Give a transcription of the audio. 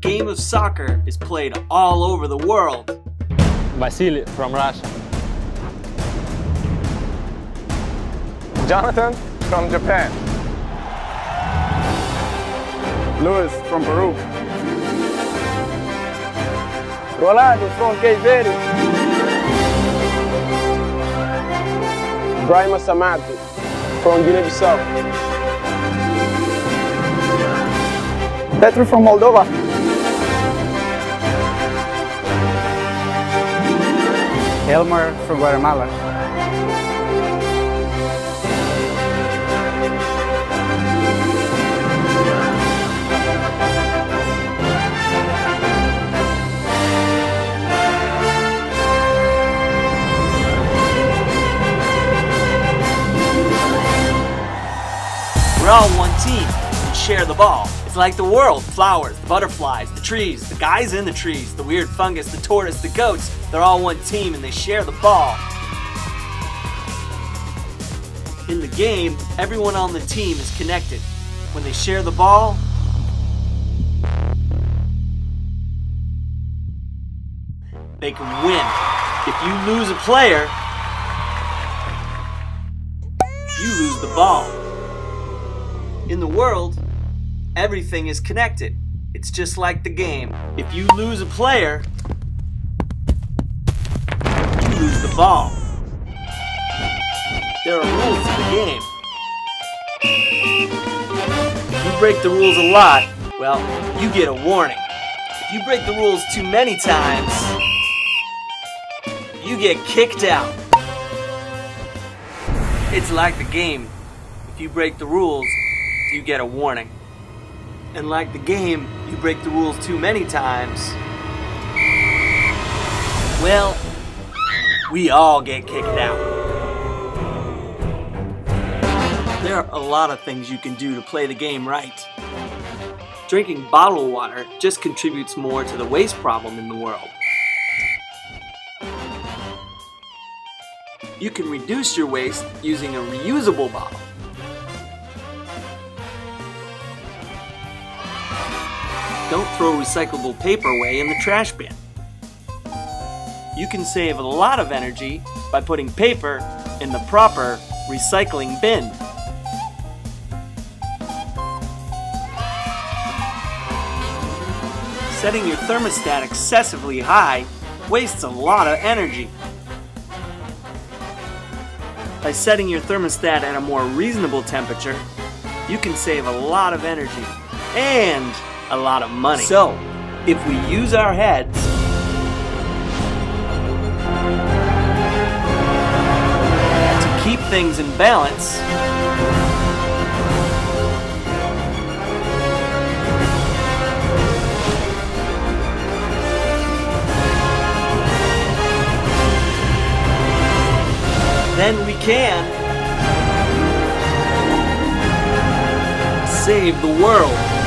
game of soccer is played all over the world. Vasily from Russia. Jonathan from Japan. Luis from Peru. Rolando from Cape Verde. Brahima Samati from Guinea-Bissau. Petro from Moldova. Elmer from Guatemala. We're all one team and share the ball. Like the world flowers, the butterflies, the trees, the guys in the trees, the weird fungus, the tortoise, the goats. They're all one team and they share the ball. In the game, everyone on the team is connected. When they share the ball, they can win. If you lose a player, you lose the ball. In the world, everything is connected. It's just like the game. If you lose a player, you lose the ball. There are rules to the game. If you break the rules a lot, well, you get a warning. If you break the rules too many times, you get kicked out. It's like the game. If you break the rules, you get a warning. And like the game, you break the rules too many times. Well, we all get kicked out. There are a lot of things you can do to play the game right. Drinking bottled water just contributes more to the waste problem in the world. You can reduce your waste using a reusable bottle. Don't throw recyclable paper away in the trash bin. You can save a lot of energy by putting paper in the proper recycling bin. Setting your thermostat excessively high wastes a lot of energy. By setting your thermostat at a more reasonable temperature, you can save a lot of energy and a lot of money. So, if we use our heads, to keep things in balance, then we can save the world.